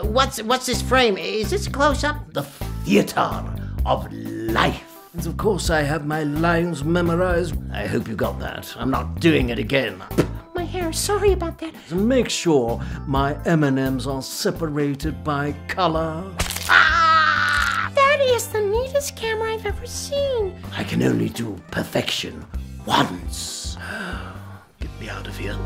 What's what's this frame? Is this a close up? The theater of life. And of course, I have my lines memorized. I hope you got that. I'm not doing it again. My hair. Sorry about that. Make sure my M&Ms are separated by color. Ah! That is the neatest camera I've ever seen. I can only do perfection once. Get me out of here.